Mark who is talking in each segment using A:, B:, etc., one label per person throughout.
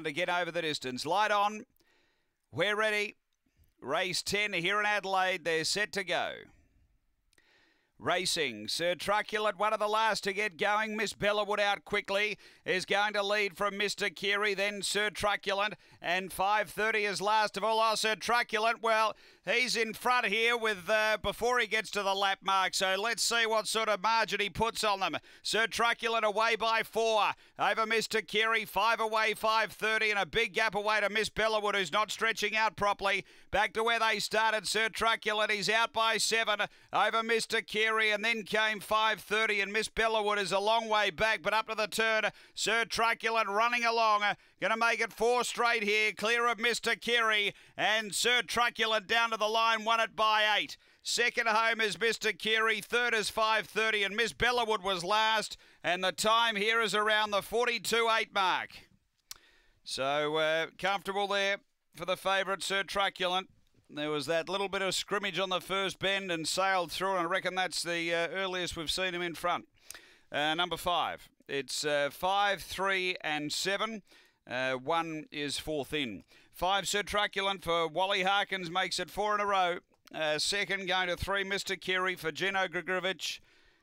A: to get over the distance. Light on. We're ready. Race 10 here in Adelaide. They're set to go. Racing, Sir Truculent, one of the last to get going. Miss Bellawood out quickly is going to lead from Mr. Keary, then Sir Truculent, and 5.30 is last of all. Oh, Sir Truculent, well, he's in front here with uh, before he gets to the lap mark, so let's see what sort of margin he puts on them. Sir Truculent away by four over Mr. Keary, five away, 5.30, and a big gap away to Miss Bellawood, who's not stretching out properly. Back to where they started, Sir Truculent, he's out by seven over Mr. Keary and then came 5.30 and Miss Bellawood is a long way back, but up to the turn, Sir Truculent running along, going to make it four straight here, clear of Mr. Keary, and Sir Truculent down to the line, won it by eight. Second home is Mr. Keary, third is 5.30 and Miss Bellawood was last, and the time here is around the 42.8 mark. So uh, comfortable there for the favourite, Sir Truculent. There was that little bit of scrimmage on the first bend and sailed through, and I reckon that's the uh, earliest we've seen him in front. Uh, number five. It's uh, five, three, and seven. Uh, one is fourth in. Five, Sir Truculent for Wally Harkins makes it four in a row. Uh, second going to three, Mr. Keary for Gino Gregorevich.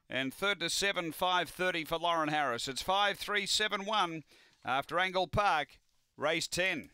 A: And third to seven, 5.30 for Lauren Harris. It's five, three, seven, one after Angle Park, race 10.